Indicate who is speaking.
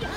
Speaker 1: Yeah.